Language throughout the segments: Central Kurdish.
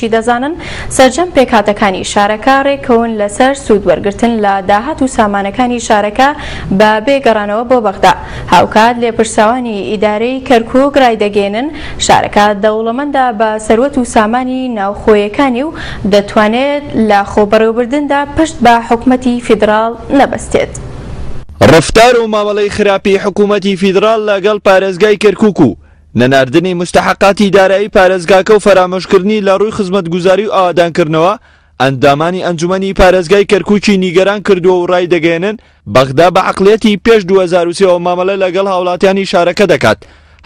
چی دەزانن، سەرجەم پێکهاتەکانی شارەکە رێککەون لەسەر سوود وەرگرتن لە داهات و سامانەکانی شارەکە بە بێ گەڕانەوە بۆ بەغدا، هاوکات لێپرسراوانی ئیدارەی کەرکووک رایدەگەیەنن شارەکە دەوڵەمەندە بە سەروەت و سامانی ناوخۆیەکانی و دەتوانێت لە خۆبەڕێوەبردندا پشت بە حکومەتی فیدڕاڵ نەبەستێت. رەفتار و مامەڵەی خراپی حکومەتی فیدڕاڵ لەگەڵ پارێزگای کەرکووک و نەناردنی موستەحەقاتی دارایی پارێزگاکە و فەرامۆشکردنی لە ڕووی خزمەتگوزاری و ئاوادانکردنەوە، ئەندامانی ئەنجومەنی پارێزگای کەرکوکی نیگەران کردووە و ڕایدەگەیەنن، بەغدا بە عەقڵیەتی پێش دوو هەزار و سێ وە مامەڵە لەگەڵ هاوڵاتیانی شارەکە دەکات،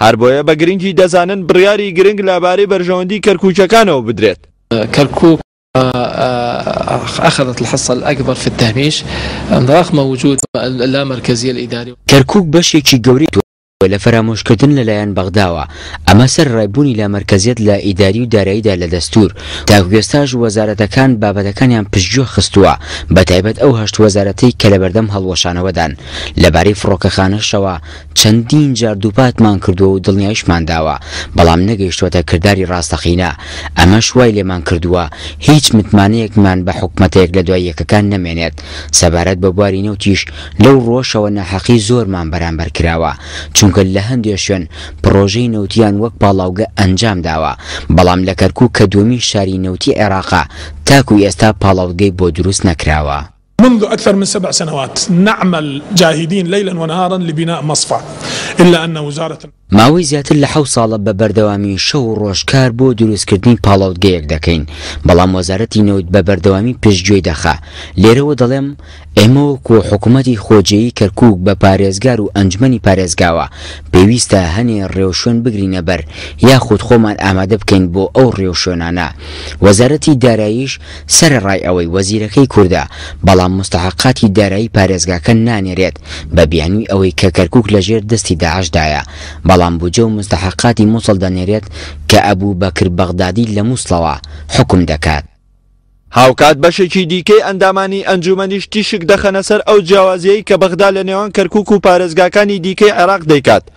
هەربۆیە بە گرنگی دەزانن بڕیاری گرنگ لە بارەی بەرژەوەندی کەرکوکیەکانەوە بدرێت. كركوك اخذت الحصه الاكبر في التهميش رغم وجود اللامركزيه الاداريه. کەرکوک بەشێکی گەورەی و لە فەرامۆشکردن لە لایەن بەغداوە، ئەمە سەرەڕای بوونی لامەرکەزیەت لە ئیداری و داراییدا لە دەستوور، تاکو ئێستاش وەزارەتەکان بابەتەکانیان پشتگوێ خستووە، بەتایبەت ئەو هەشت وەزارەتەی کە لەبەردەم هەڵوەشانەوەدان. لەبارەی فڕۆکەخانەشەوە چەندین جار دووپاتمان کردووە و دڵنیایشمان داوە، بەڵام نەگەیشتووەتە کرداری ڕاستەقینە، ئەمەش وای لێمان کردووە هیچ متمانەیەکمان بە حکومەتە یەک لە دوای یەکەکان نەمێنێت، سەبارەت بە بواری نەوتیش لەو ڕووەشەوە ناحەقی زۆرمان بەرامبەر کراوە، چونکە لە هەندێ شوێن پڕۆژەی نەوتیان وەک پاڵاوگە ئەنجام داوە، بەڵام لە کەرکووک کە دووەمین شاری نەوتی عێراقە تاکوو ئێستا پاڵاوتگەی بۆ دروست نەکراوە. منذ اکثر من سبع سنوات نعمل جاهدین لیلا ونهارا لبناء مصفا الا ان وزارة. ماوەی زیاتر لە حەوت ساڵە بە بەردەوامی شەو و ڕۆژ کار بۆ دروستکردنی پاڵاوتگەیەک دەکەین، بەڵام وەزارەتی نەوت بە بەردەوامی پشتگوێی دەخا. لێرەوە دەڵێم، ئێمە وەکو حکومەتی خۆجێیی کەرکوک بە پارێزگار و ئەنجومەنی پارێزگاوە، پێویستە هەنێ ڕێوشوێن بگرینە بەر، یاخود خۆمان ئامادە بکەین بۆ ئەو ڕێوشوێنانە. وەزارەتی داراییش سەرەڕای ئەوەی وەزیرەکەی کوردە، بەڵام موستەحەقاتی دارایی پارێزگاکە نانێرێت، بە بیانووی ئەوەی کە کەرکووک لە ژێر دەستی داعشدایە، بەڵام بوجە و موستەحەقاتی موسڵ دەنێرێت کە ئەبو بەکر بەغدادی لە موسڵەوە حوکم دەکات. هاوکات بەشێکی دیکەی ئەندامانی ئەنجوومەنیش تیشک دەخەنە سەر ئەو جیاوازییەی کە بەغدا لە نێوان کەرکووک و پارێزگاکانی دیکەی عێراق دەیکات،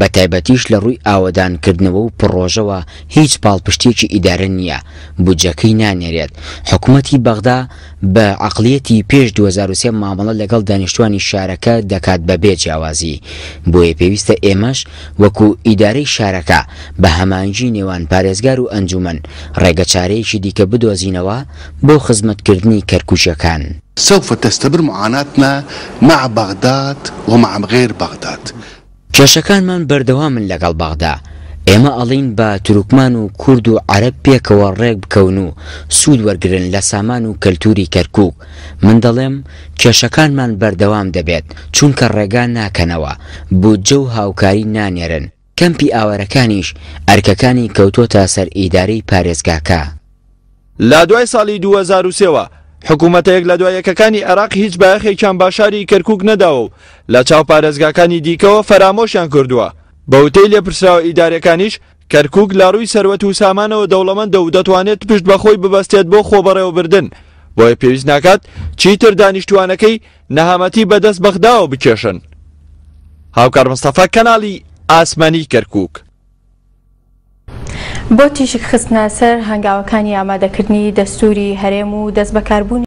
بەتایبەتیش لە ڕووی ئاوەدانکردنەوە و پڕۆژەوە هیچ پاڵپشتیەکی ئیدارە نییە، بودجەکەی نانێرێت، حکومەتی بەغدا بە عەقڵیەتی پێش دوو هەزار و سێ مامەڵە لەگەڵ دانیشتوانی شارەکە دەکات بەبێ جیاوازی، بۆیە پێویستە ئێمەش وەکو ئیدارەی شارەکە بە هەماهەنگی نێوان پارێزگار و ئەنجومەن ڕێگە چارەیەکی دیکە بدۆزینەوە بۆ خزمەتکردنی کەرکوکیەکان. سوف تستمر معاناتنا مع بغداد ومع غیر بغداد. کێشەکانمان بەردەوامن لەگەڵ بەغدا، ئێمە ئەڵێین با تورکمان و کورد و عەرەب پێکەوە ڕێک بکەون و سوود وەرگرن لە سامان و کەلتووری کەرکووک، من دەڵێم کێشەکانمان بەردەوام دەبێت چونکە ڕێگا ناکەنەوە، بودجە و هاوکاری نانێرن، کەمپی ئاوارەکانیش ئەرکەکانی کەوتۆتە سەر ئیدارەی پارێزگاکە. لە دوای ساڵی دوو هەزار و سێ وە حکوومەتە یەک لە دوای یەکەکانی عێراق هیچ بایەخێکیان با شاری کەرکووک نەداوە و لە چاو پارێزگاکانی دیکەوە فەرامۆشیان کردووە. بە وتەی لێپرسراوە ئیدارییەکانیش، کەرکووک لە رووی سەروەت و سامانەوە دەوڵەمەندە و دەتوانێت پشت بە خۆی ببەستێت بۆ خۆبەڕێوەبردن، بۆیە پێویست ناکات چیتر دانیشتووانەکەی نەهامەتی بە دەست بەغداوە بکێشن. هاوکار مستەفا، کەناڵی ئاسمانی کەرکووک. بۆ تیشک خستنە سەر هەنگاوەکانی ئامادەکردنی دەستوری هەرێم و دەست بەکاربونی.